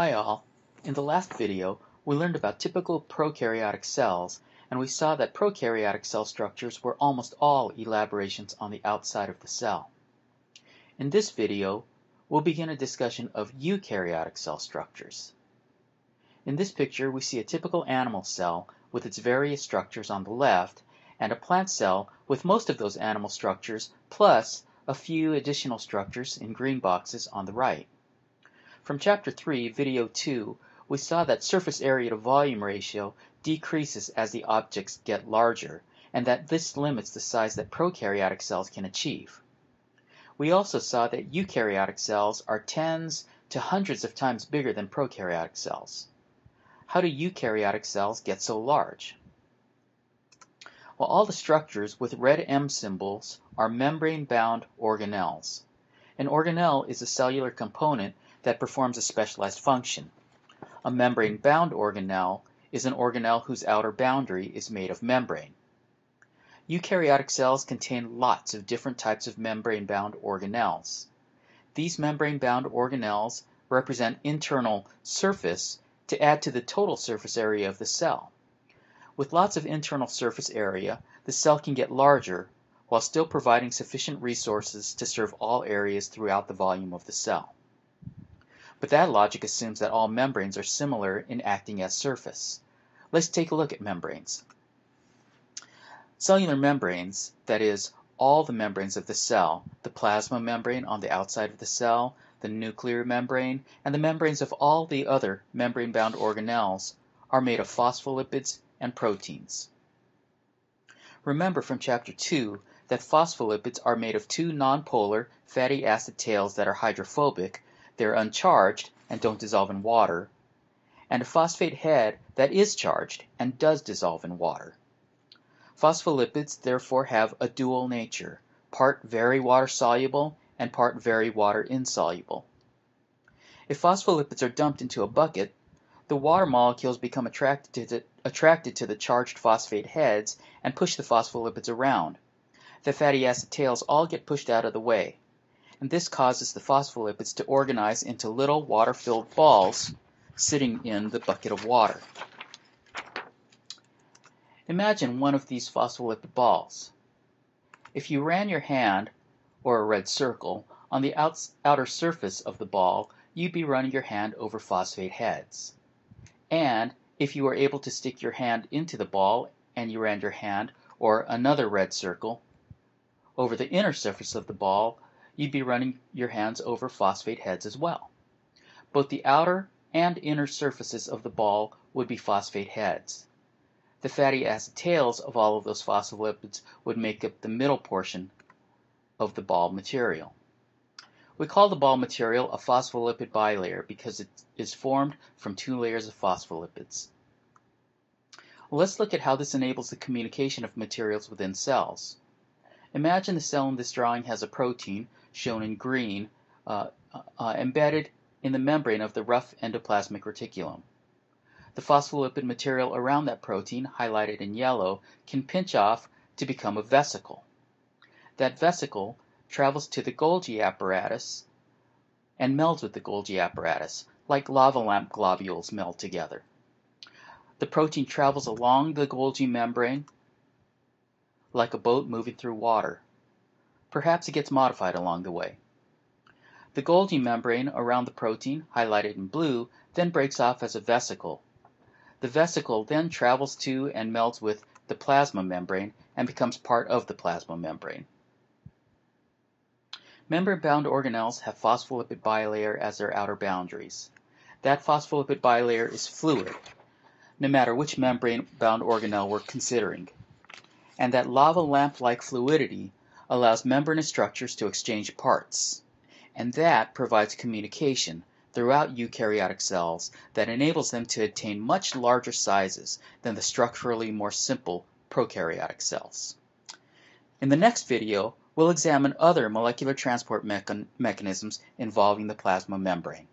Hi all. In the last video, we learned about typical prokaryotic cells, and we saw that prokaryotic cell structures were almost all elaborations on the outside of the cell. In this video, we'll begin a discussion of eukaryotic cell structures. In this picture, we see a typical animal cell with its various structures on the left, and a plant cell with most of those animal structures plus a few additional structures in green boxes on the right. From Chapter 3, Video 2, we saw that surface area to volume ratio decreases as the objects get larger, and that this limits the size that prokaryotic cells can achieve. We also saw that eukaryotic cells are tens to hundreds of times bigger than prokaryotic cells. How do eukaryotic cells get so large? Well, all the structures with red M symbols are membrane-bound organelles. An organelle is a cellular component that performs a specialized function. A membrane-bound organelle is an organelle whose outer boundary is made of membrane. Eukaryotic cells contain lots of different types of membrane-bound organelles. These membrane-bound organelles represent internal surface to add to the total surface area of the cell. With lots of internal surface area, the cell can get larger while still providing sufficient resources to serve all areas throughout the volume of the cell. But that logic assumes that all membranes are similar in acting as surface. Let's take a look at membranes. Cellular membranes, that is, all the membranes of the cell, the plasma membrane on the outside of the cell, the nuclear membrane, and the membranes of all the other membrane-bound organelles, are made of phospholipids and proteins. Remember from Chapter 2 that phospholipids are made of two nonpolar fatty acid tails that are hydrophobic they're uncharged and don't dissolve in water, and a phosphate head that is charged and does dissolve in water. Phospholipids therefore have a dual nature, part very water soluble and part very water insoluble. If phospholipids are dumped into a bucket, the water molecules become attracted to the, attracted to the charged phosphate heads and push the phospholipids around. The fatty acid tails all get pushed out of the way and this causes the phospholipids to organize into little water-filled balls sitting in the bucket of water. Imagine one of these phospholipid balls. If you ran your hand, or a red circle, on the outer surface of the ball, you'd be running your hand over phosphate heads. And if you were able to stick your hand into the ball and you ran your hand, or another red circle, over the inner surface of the ball, you'd be running your hands over phosphate heads as well. Both the outer and inner surfaces of the ball would be phosphate heads. The fatty acid tails of all of those phospholipids would make up the middle portion of the ball material. We call the ball material a phospholipid bilayer because it is formed from two layers of phospholipids. let's look at how this enables the communication of materials within cells. Imagine the cell in this drawing has a protein shown in green, uh, uh, embedded in the membrane of the rough endoplasmic reticulum. The phospholipid material around that protein, highlighted in yellow, can pinch off to become a vesicle. That vesicle travels to the Golgi apparatus and melds with the Golgi apparatus, like lava lamp globules meld together. The protein travels along the Golgi membrane like a boat moving through water. Perhaps it gets modified along the way. The Golgi membrane around the protein, highlighted in blue, then breaks off as a vesicle. The vesicle then travels to and melds with the plasma membrane and becomes part of the plasma membrane. Membrane-bound organelles have phospholipid bilayer as their outer boundaries. That phospholipid bilayer is fluid, no matter which membrane-bound organelle we're considering. And that lava lamp-like fluidity allows membranous structures to exchange parts, and that provides communication throughout eukaryotic cells that enables them to attain much larger sizes than the structurally more simple prokaryotic cells. In the next video, we'll examine other molecular transport mechan mechanisms involving the plasma membrane.